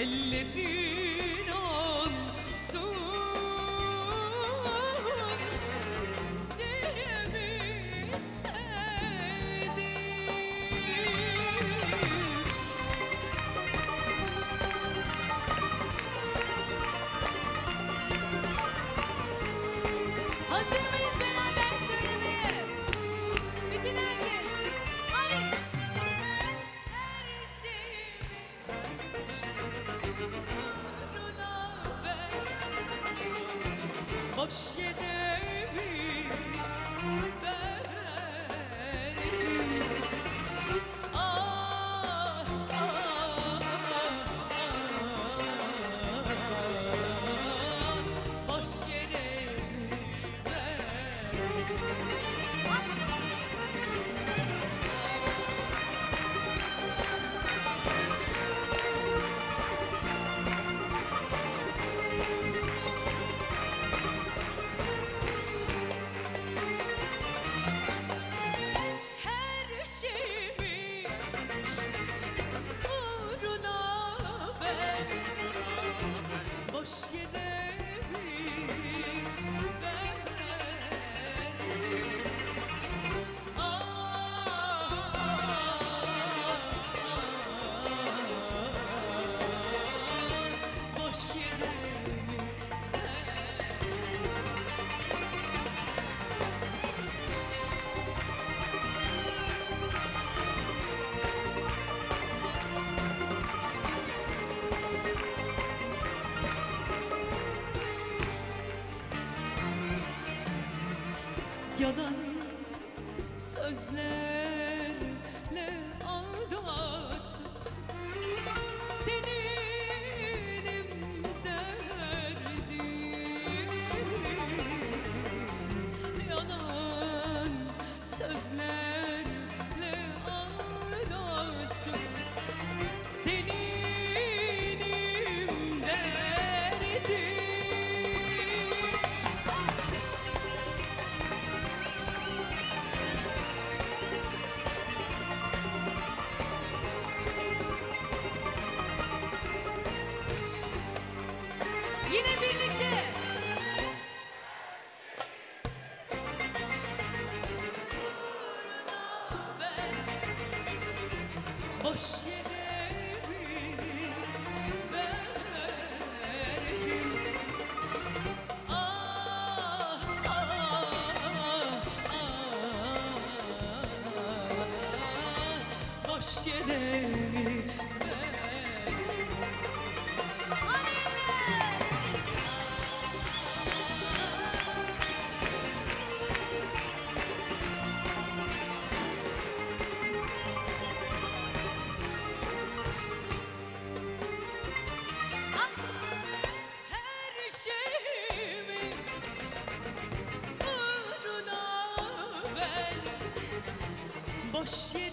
ellerin 谢谢。Yalan bush 我心